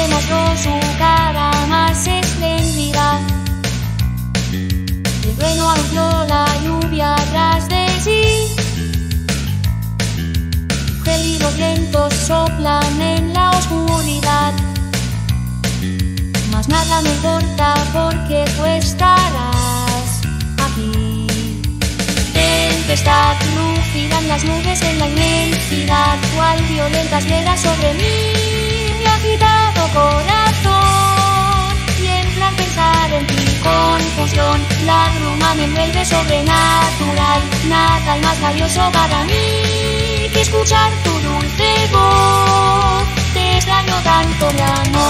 mostró su cara más espléndida. El trueno anunció la lluvia tras de sí. Gélidos vientos soplan en la oscuridad. Mas nada me importa porque tú estarás aquí. Tempestad, lucirán las nubes en la inmensidad, cual violentas velas sobre mí, la bruma me envuelve sobrenatural, nada más valioso para mí que escuchar tu dulce voz. Te extraño tanto, mi amor.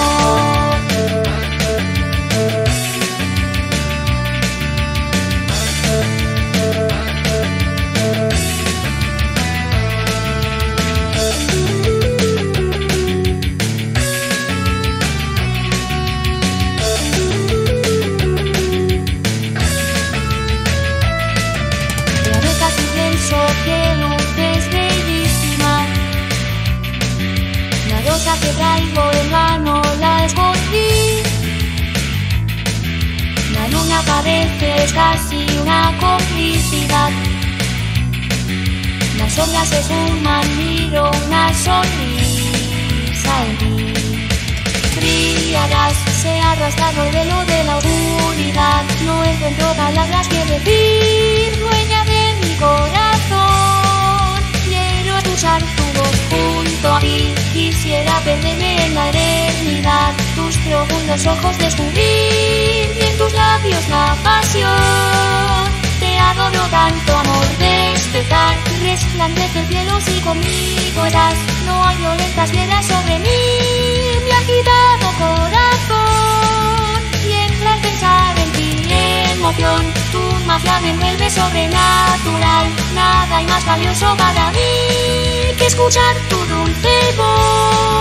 Casi una complicidad. Las sombras se suman, miro una sonrisa en ti. Brillarás, se ha arrastrado el velo de la oscuridad. No encuentro palabras que decir, dueña de mi corazón. Quiero escuchar tu voz junto a ti. Quisiera perderme en la eternidad. Tus profundos ojos descubrir labios la pasión. Te adoro tanto, amor, despertar. Resplandece el cielo si conmigo estás. No hay violentas piedras sobre mí, mi agitado corazón. Y en plan pensar en ti, emoción. Tu magia me envuelve sobrenatural. Nada hay más valioso para mí que escuchar tu dulce voz.